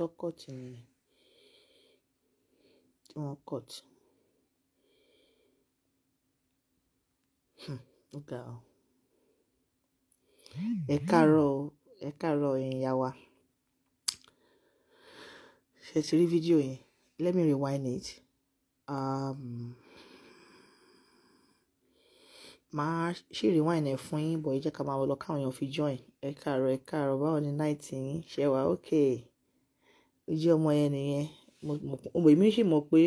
tó cut nìyẹn tí wọ́n cut. Hmm, ó ga ọ ẹ káàárọ̀ ẹ káàárọ̀ ẹ̀yin ìyá wa. Ṣe ti rí fídíò yẹn? Let me rewind it. Um, màá ṣì rewind ẹ̀ fún yín bọ̀ ẹ jẹ́ ká máa lọ káwọn èèyàn fi join. Ẹ káàárọ̀ ẹ káàárọ̀. Báwo ni night yín? Ṣe wà okay ojú ọmọ yẹn nìyẹn. Mo èmi sì mọ̀ pé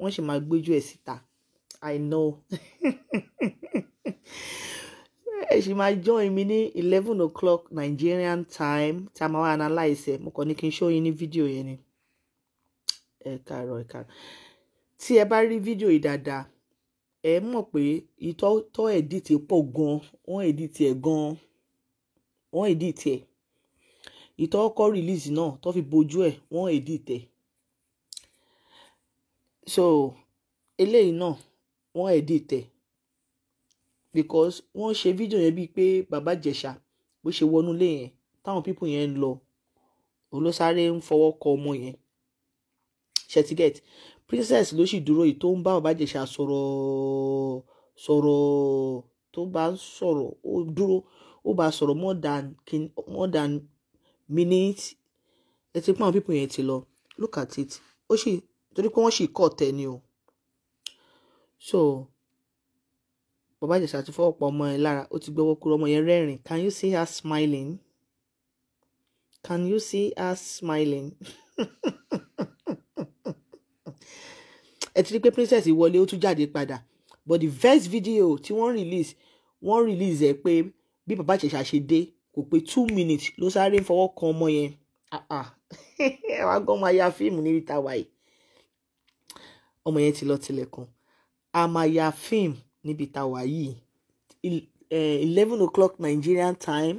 wọ́n sì máa gbójú ẹ̀ síta. I know. Ẹ sì máa join mi ní eleven o'clock Nigerian time tí a máa wá analyse ẹ̀. Mo kàn ní kí n show yín ní fídíò yẹn ni. Ẹ káàárọ̀ ẹ káàárọ̀. Tí ẹ bá rí fídíò yìí dáadáa ẹ mọ̀ pé ìtọ́ tọ́ ẹ̀dìtì pọ̀ gan wọ́n ẹ̀dìtì ẹ̀ gan wọ́n ẹ̀dìtì ẹ̀ ìtọ́ ọkọ̀ release náà tó fi bojú ẹ̀ wọ́n ẹ̀dìtì ẹ̀. So eléyìí náà wọ́n ẹ̀dìtì ẹ̀. Because wọ́n ṣe fídíò yẹn bíi pé bàbá Ìjẹ̀ṣà bó ṣe wọnú ilé yẹn táwọn pípù yẹn ń lọ òun ló sáré ń fọwọ́ kọ ọmọ yẹn. Ṣètìgẹ́tì princess ló sì dúró yìí tó ń bá bàbá Ìjẹ̀ṣà sọ̀rọ̀ sọ̀rọ̀ tó bá sọ̀rọ̀ ó dúró ó bá sọ̀rọ̀ more than more than minute ẹ ti pọ́n pípù yẹn ti lọ. Look at it. Ó sì torí pé wọ́n sì kọ́ tẹ̀ ni o. So bàbá Ìjẹ̀ṣà ti fọwọ́ pa ọmọ yẹn lára. Ó ti gbọ́wọ́ kúrò. Ọmọ yẹn rẹ́rìn can you see her smiling? Can you see her smiling? Ẹ ti rí pé princess wọlé ó tún jáde padà. But the first video tí wọ́n release wọ́n release ẹ̀ pé bí bàbá Ìjẹ̀ṣà ṣe dé kò pé two minutes ló sáré ń fọwọ́ kan ọmọ yẹn. Ah ah. Wá gan máa ya fíìmù níbi tá a wà yìí. Ọmọ yẹn ti lọ tilẹ̀kùn. A máa ya fíìmù níbi tá a wà yìí. Eleven o'clock Nigerian time.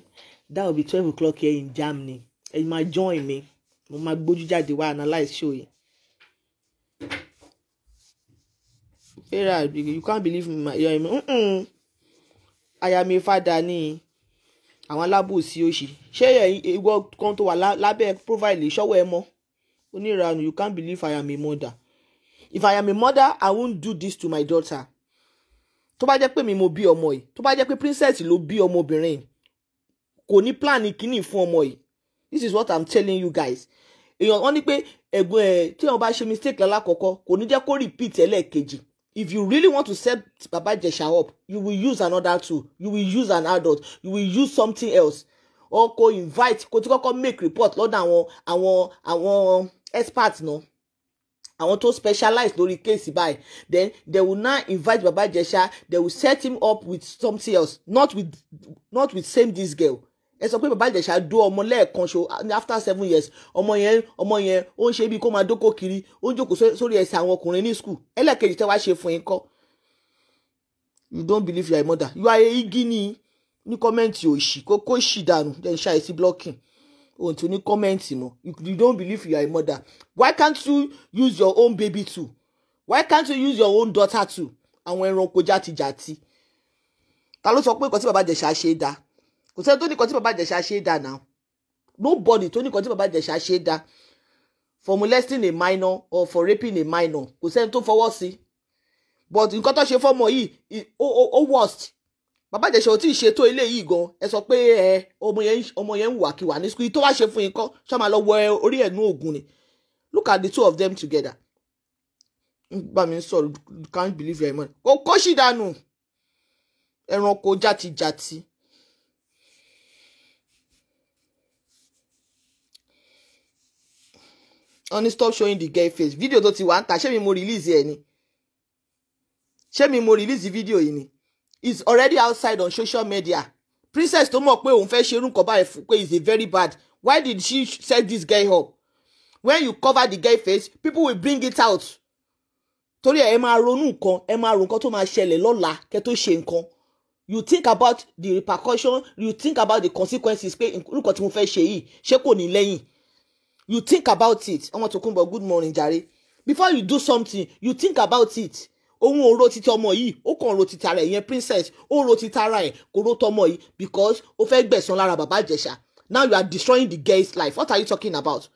That will be twelve o'clock here in Germany. Ẹ máa join me mo máa gbójú jáde wá analyse show yìí. Sarah you can't believe me my your mm àyàmì fada ní àwọn alábòsí òṣì ṣé ìwọ kan tó wà lábẹ́ profile ìṣọwọ́ ẹ mọ́? Oníranù you can't believe I am a mother if I am a mother I won't do this to my daughter. Tó bá jẹ́ pé mi mo bí ọmọ yìí. Tó bá jẹ́ pé princess ló bí ọmọbìnrin kò ní plan kínní fún ọmọ yìí. This is what I'm telling you guys. Èèyàn wọn ní pé ẹ̀gbọ́n ẹ̀ tí wọ́n bá ṣe mistake lálákọ̀ọ́kọ́ kò ní jẹ́ kó repeat ẹlẹ́ẹ̀kejì if you really want to set Baba Ijesha up you will use another tool. You will use an adult. You will use something else. Or kò invite kò tí kọ́kọ́ make report lọ́dọ̀ àwọn àwọn àwọn experts náà. Àwọn tó specialize lórí case báyìí. Then they will now invite Baba Ijesha they will set him up with something else. Not with not with same this girl ẹ sọ pé bàbá ìjẹ̀ṣà dó ọmọ lẹ́ẹ̀kan ṣo after seven years ọmọ yẹn ọmọ yẹn ó ń ṣe bí kó máa dókó kiri ó ń jókòó sórí ẹsẹ̀ àwọn ọkùnrin ní school. Ẹlẹ́ẹ̀kejì tẹ́ wá ṣe fún yín kọ́. You don't believe you are a mother. You are igi ní ní kọ́mẹ́ǹtì òṣì kó kó ṣì dànù. Then ṣáà sí blocking. Ohun tí ó ní kọ́mẹ́ǹtì mọ́. You don't believe you are a mother. Why can't you use your own baby too? Why can't you use your own daughter too? Àwọn ẹranko játijàti. Ta ló sọ pé nǹkan tí bàbá ìjẹ̀ṣà ṣe dáa kò sẹ́ni tó ní kan tí bàbá ìjẹ̀ṣà ṣe é dà náà. Nobody tó ní kan tí bàbá ìjẹ̀ṣà ṣe é dà for molesting a minor or for raping a minor kò sẹ́ni tó fọwọ́ sí. But nǹkan tó ṣe fọ́mọ yìí ó worst. Bàbá ìjẹ̀ṣà ò tí ì ṣètò ilé yìí gan. Ẹ sọ pé ẹ ọmọ yẹn ń wàkiwà ní school. Tó wá ṣe fún yín kọ́ ṣá máa lọ wọ orí ẹ̀ nú ògùn ni? Look at the two of them together. Bá mi sọ̀rọ̀ can't believe your money kò kó ṣì dànù ẹranko honey stop showing the girl face. Video tó ti wà ń ta ṣé mi mo release ẹ ni? Ṣé mi mo release video yìí ni? It's already outside on social media. Princess tó mọ̀ pé òun fẹ́ ṣerú nǹkan báyìí fún pé is a very bad. Why did she set this guy up? When you cover the girl face people will bring it out. Torí ẹ máa ronú nǹkan ẹ máa ro nǹkan tó máa ṣẹlẹ̀ lọ́la kẹ́ tó ṣe nǹkan. You think about the repercussion you think about the consequences pé nǹkan tí mo fẹ́ ṣe yìí ṣé kò ní lẹ́yìn you think about it. Ọmọ Tòkunbọ̀ good morning jàre. Before you do something you think about it. Òun ò ro títí ọmọ yìí. Ó kàn ro títí ara ẹ̀ yẹn princess. Ó ro títí ara ẹ̀ kò ro tọmọ yìí because ó fẹ́ gbẹ̀san lára bàbá Ìjẹ̀ṣà. Now you are destroying the girl's life. What are you talking about?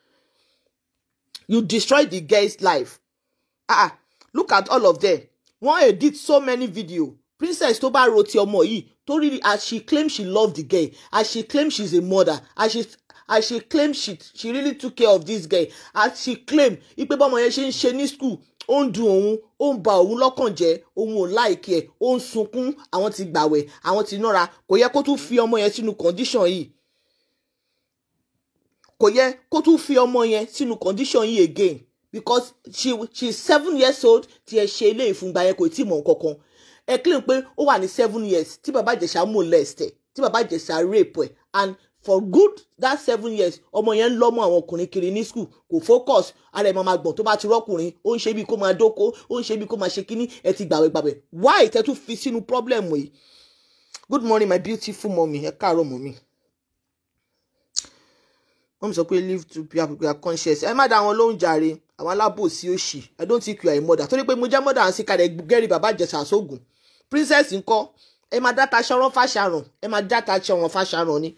You destroy the girl's life. Ah ah. Look at all of them. Wọ́n edit so many video. Princess tó bá ro ti ọmọ yìí tó rí as she claim she love the girl as she claim she's a mother as she as she claim she she really took care of this girl as she claim ipe bọ́mọ yẹn ṣe ń ṣe ní school ó ń dun òun ó ń ba òun lọ́kàn jẹ́ òun ò láìkí ẹ̀ ó ń sunkún àwọn ti gbàwẹ̀ àwọn ti nọ́ra kò yẹ kó tún fi ọmọ yẹn sínú condition yìí. Kò yẹ kó tún fi ọmọ yẹn sínú condition yìí again because she she seven years old tí ẹ ṣe ilé ìfúngbà yẹn kò tí ì mọ̀ nǹkan kan ẹ claim pé ó wà ní seven years tí bàbá ìjẹ̀ṣà molest ẹ̀ tí bàbá ìjẹ̀ṣà rape ẹ̀ and for good that seven years ọmọ yẹn ń lọ́mọ àwọn ọkùnrin kiri ní school kò focus. Ara ẹ̀ máa ma gbọ̀n tó bá ti rọ́kùnrin ó ń ṣe bí kó máa dóko ó ń ṣe bí kó máa ṣe kínní ẹ ti gbàwẹ̀ gbàwẹ̀. Why tẹ́ tún fi sínú problem yìí? Good morning my beautiful mommy. Ẹ káàárọ̀ mommy. Wọ́n sọ pé live to be are conscious ẹ má dá wọn lóhùn jàre àwọn alábòsí òṣì. I don't think you are a mother. Torí pé mo jẹ́ mother àǹsí kalẹ̀ gẹ́rì bàbá ìjẹ̀ṣà sóògùn princess ńkọ́? Ẹ máa dáta ṣọ́rọ́ fàṣàràn ẹ máa dáta ṣọ́rọ́ fàṣàràn ni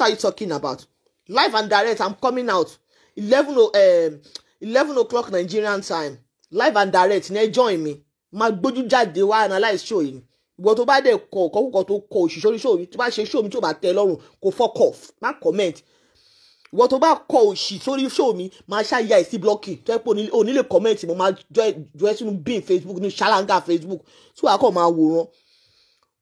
are you talking about. Live and direct i'm coming out. Eleven um, eleven o'clock nigerian time. Live and direct ní join mi máa gbójú jáde wá analyse show yìí. Ìwọ tó bá dẹ̀ kọ ọ̀kọ́kọ́ tó kọ òṣìṣẹ́ orí show mi tó bá ṣe show mi tó bá tẹ́ lọ́rùn kò fuck off. Má comment. Ìwọ tó bá kọ òṣì sórí show mi máa ṣàyà ìsí blọọkì tó yẹ pé òní lè comment mo máa jọ ẹ sínú bin facebook ní ṣáláńgà facebook. Tí wàá kàn máa wòran.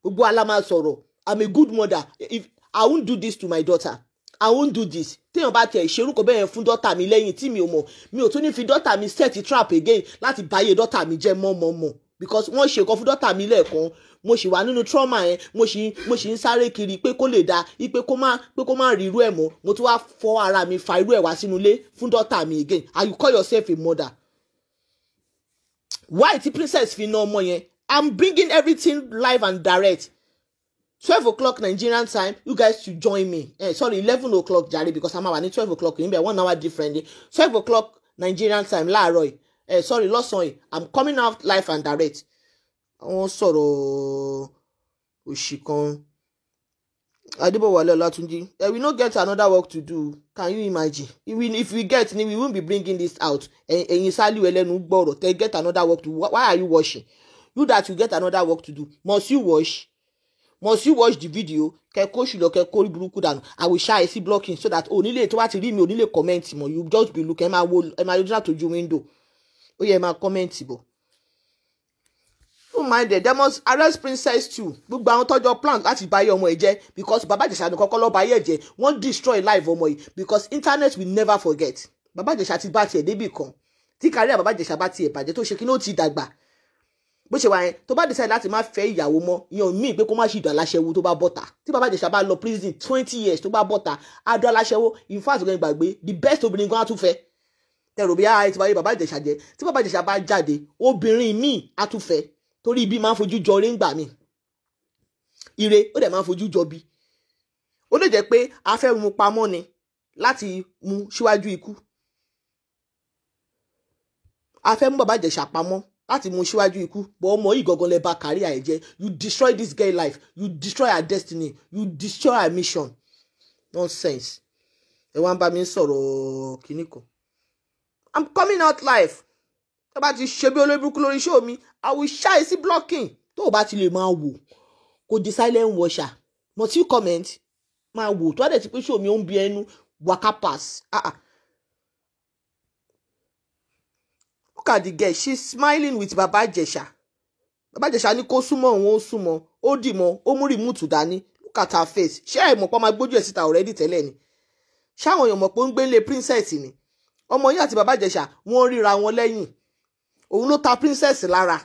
Gbogbo ala máa sọ̀rọ̀. I'm a good mother. If i won't do this to my daughter. I won't do this. Téèyàn bá tẹ̀ ìṣerúkọ bẹ́ẹ̀ yẹn fún dọ́tà mi lẹ́yìn tí mi ò mọ̀ mi ò tún ní fi dọ́tà mi set trap again láti báyé dọ́tà mi jẹ́ mọ́mọ́mọ́. Because wọ́n ṣe nǹkan fún dọ́tà mi lẹ́ẹ̀kan mo sì wà nínú trauma yẹn mo sì mo sì ń sáré kiri pé kó lè da ipe kó má pé kó má rí irú ẹ̀ mọ́. Mo tún wá fọ́ ara mi fa irú ẹ̀ wá sínú ilé fún dọ́tà mi again. And you call yourself a mother. Why tí princess fi ná ọmọ yẹn? I'm bringing everything live and direct twelve o'clock nigerian time you guys should join me. Eh, sorry eleven o'clock jare because i'm ní twelve o'clock níbẹ̀ one hour different. twelve o'clock nigerian time láàárọ̀ yìí. Eh, sorry lọ́sàn-án yìí. I'm coming out live and direct. Wọ́n sọ̀rọ̀ òṣì kan. Adébọ̀wálé ọlátúnjí. Eh, we no get another work to do. Can you imagine? If we, if we get ni we won't be bringing this out. Ẹ̀yin sálíù ẹlẹ́nu gbọ́rọ̀ tẹ́ get another work to do. Why are you washing you that you get another work to do must you wash must you watch the video? Kẹ kó ṣùlọ kẹ kó burúkú dànù. I will ṣá ẹ sí blocking so that onílé tó bá ti rí mi onílé comment mọ. You just be look ẹ máa wo ẹ máa yọjú látòjú window. Ó yẹ ẹ máa comment bọ̀. don't mind them. They must arrest princess too. Gbogbo àwọn tọ́jọ́ plan láti báyé ọmọ ẹ̀ jẹ́ because bàbá ìjẹ̀ṣà ní kọ́kọ́ lọ́ọ́ báyé ẹ̀ jẹ́. Wọ́n destroy life ọmọ yìí because internet will never forget. Bàbá ìjẹ̀ṣà ti bá tiẹ̀ débì kan. Tí kárí bàbá ìjẹ̀ṣà bá tiẹ̀ bàjẹ́ tó ṣe kí ló ti dàgbà bó ṣe wà yẹn tó bá decide láti má fẹ́ ìyàwó mọ́ ò mí pé kó má ṣì dọ̀ aláṣẹwó tó bá bọ́ta. Tí bàbá ìjẹ̀ṣà bá lọ prison twenty years tó bá bọ́ta á dọ̀ aláṣẹwó in fact ọ̀gbìn gbàgbé the best obìnrin gan á tún fẹ́. Tẹ̀rù bí ara ti bá yé bàbá ìjẹ̀ṣà jẹ́. Tí bàbá ìjẹ̀ṣà bá jáde obìnrin míì á tún fẹ́. Torí ibi máa ń fojú jọ orí ń gbà mí. Ire ó dẹ̀ máa ń fojú jọ bí ó lè jẹ́ pé a mu pamọ́ ni láti mu síwájú ikú. A fẹ́ mú bàbá ìjẹ̀ṣà pamọ́ láti mú síwájú ikú bọ́ ọmọ yìí gangan lè ba kárí ẹ̀ jẹ́. You destroy this girl life. You destroy her destiny. You destroy her mission. Nonsense. Ẹ wá ń bá mi sọ̀rọ̀ kínní kan. I'm coming out live. Tó bá ti ṣe bí olóbùkún lórí show mi i will ṣáì sí blocking. Tó o bá ti lè máa wò kò di silent watcher. Must you comment? Máa wò. Tó bá dẹ̀ ti pé show mi ó ń bí ẹnu waka pass. Ah ah look at the girl she's smiling with baba Ìjẹ̀ṣà baba Ìjẹ̀ṣà ní kó súnmọ́ òun ó súnmọ́ ó dì mọ́ ó mú rìmúùtù dání. Look at her face. Ṣé ẹ mọ̀ pé ọmọ agbójú ẹ̀ síta already tẹ́lẹ̀ ni? Ṣáwọn èèyàn mọ̀ pé ó ń gbé princess ni? Ọmọ yìí àti baba Ìjẹ̀ṣà wọ́n ríra wọn lẹ́yìn. Òun ló ta princess lára